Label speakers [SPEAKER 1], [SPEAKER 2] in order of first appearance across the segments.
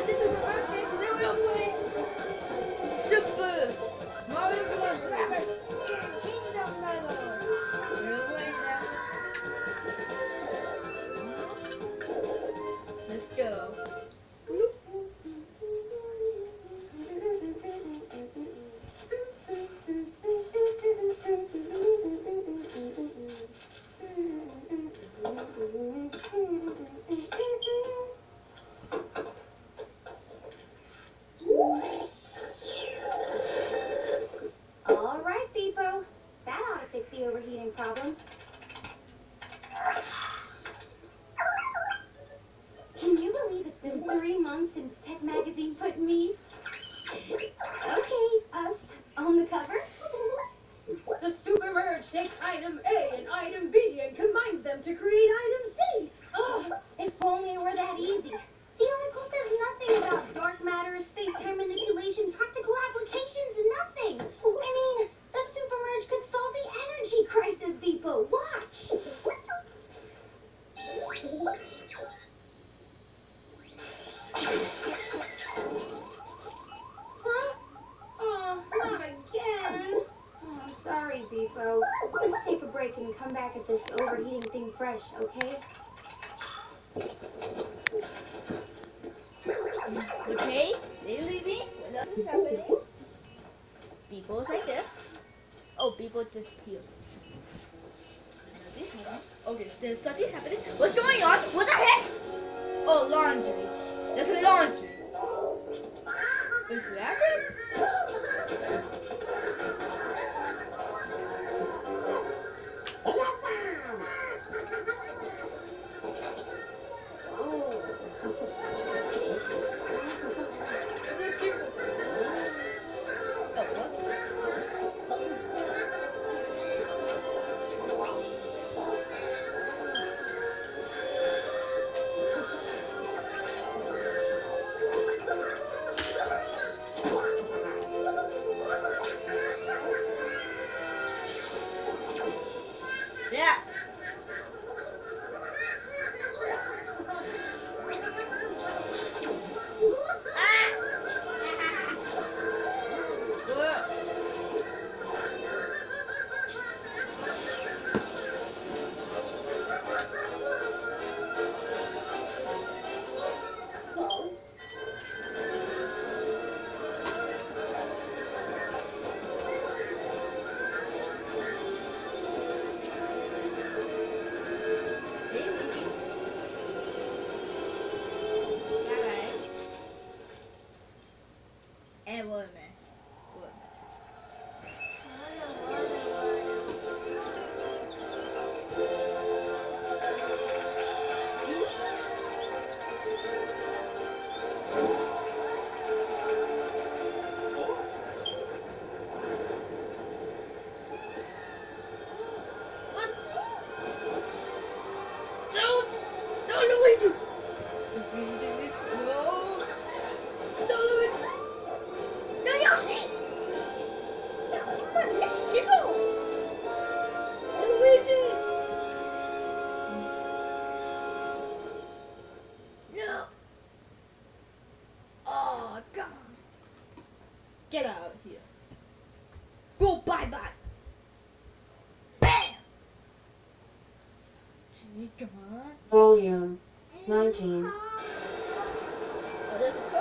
[SPEAKER 1] guys, this is the first game. Today we're playing. Super Mario Bros. Kingdom Level. We're going that. Let's go.
[SPEAKER 2] something fresh, okay?
[SPEAKER 1] Okay, they leaving. What else is happening? People's right there. Oh, people disappeared. Okay, so something's happening. What's going on? What the heck? Oh, laundry. That's laundry. If you get out of here. Go bye bye. Bam!
[SPEAKER 3] Volume 19.
[SPEAKER 1] Oh,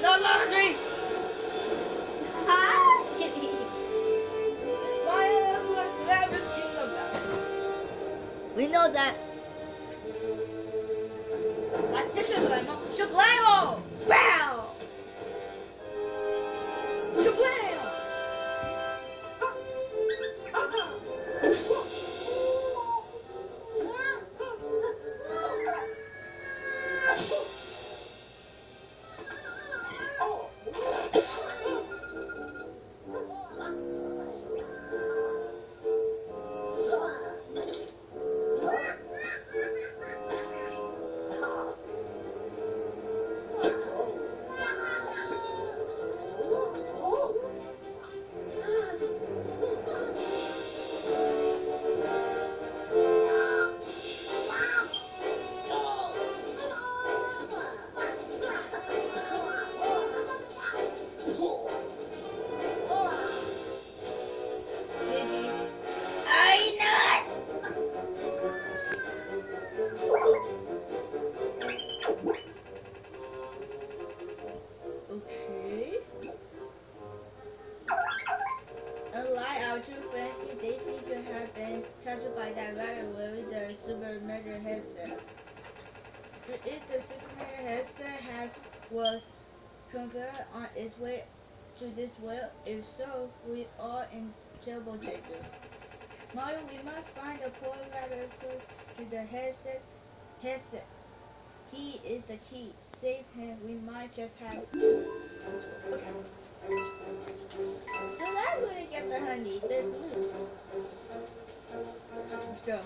[SPEAKER 1] No laundry!
[SPEAKER 2] Ah,
[SPEAKER 1] Mario was Lavish Kingdom now. We know that. If the SupaMerge headset has was converted on its way to this well? if so, we are in trouble, Jacob. Mario, we must find a poor put to the headset. Headset. He is the key. Save him. We might just have. So that's where they get the honey. The glue. Let's go.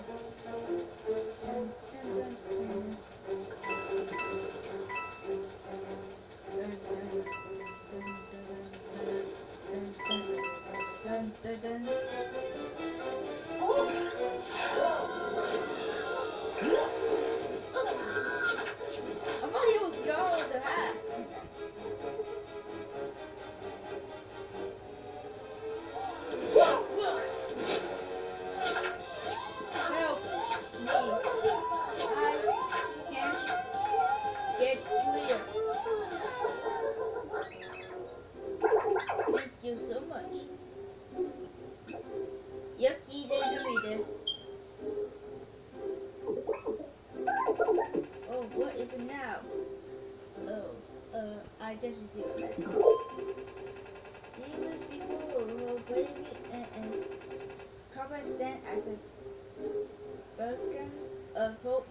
[SPEAKER 1] Thanks. Beacon hope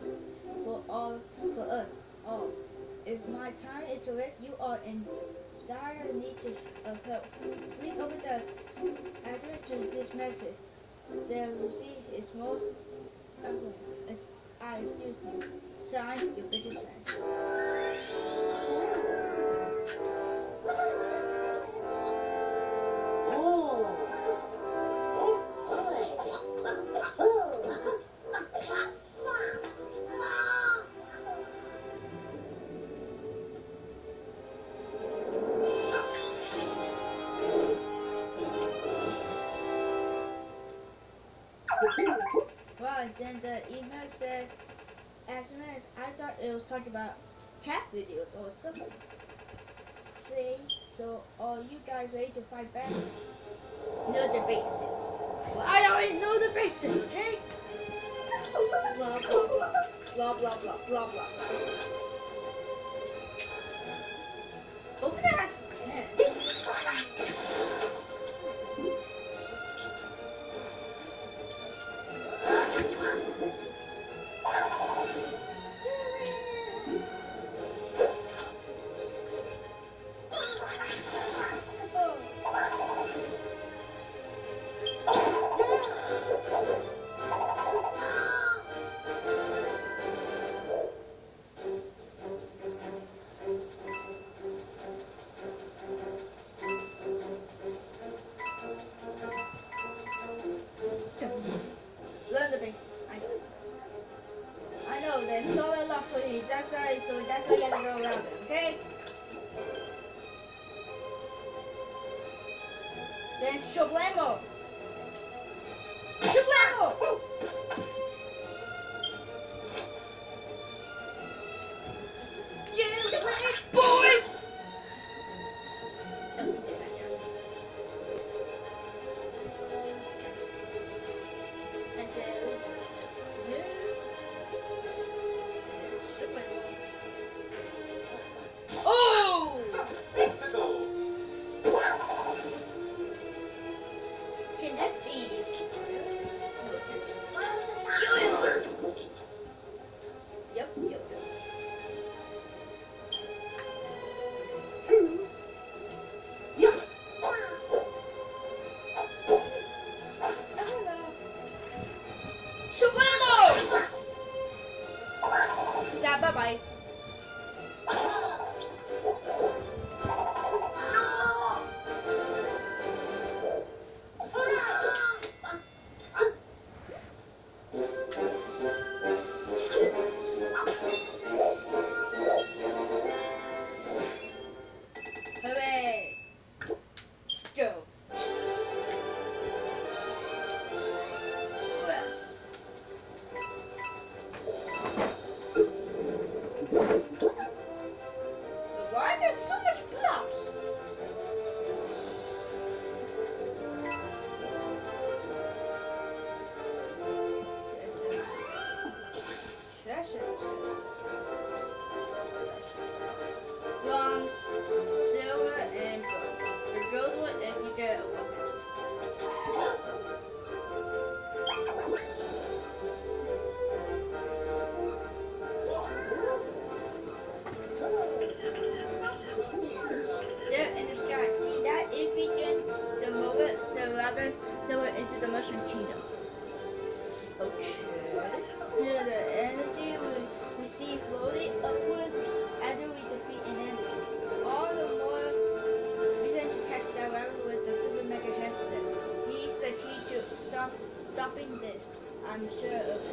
[SPEAKER 1] for all, for us all. If my time is correct, you are in dire need of help. Please open the address to this message. The receipt is most excellent. It's, I excuse you. Signed, your biggest fan. Then the email said, SMS, I thought it was talking about cat videos or something. See, so are you guys ready to fight back? Know the basics. Well, I already know the basics, okay? Blah, blah, blah. Blah, blah, blah, blah, blah. Open Then Shablamo! Shablamo! I'm sure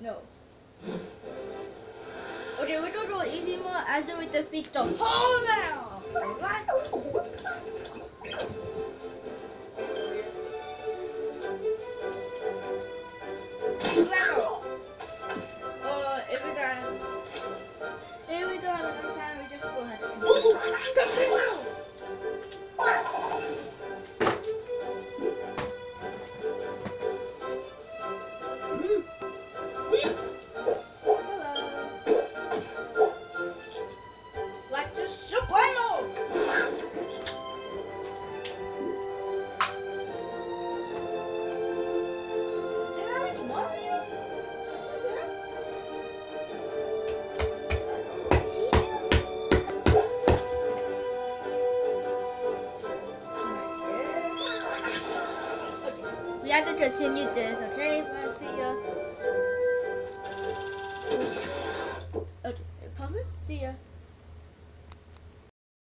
[SPEAKER 1] No. Okay, we're gonna go easy mode. and do it defeat the whole continue this, okay? I'll see ya.